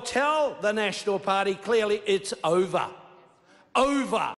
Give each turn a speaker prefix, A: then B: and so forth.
A: tell the National Party clearly it's over. Over.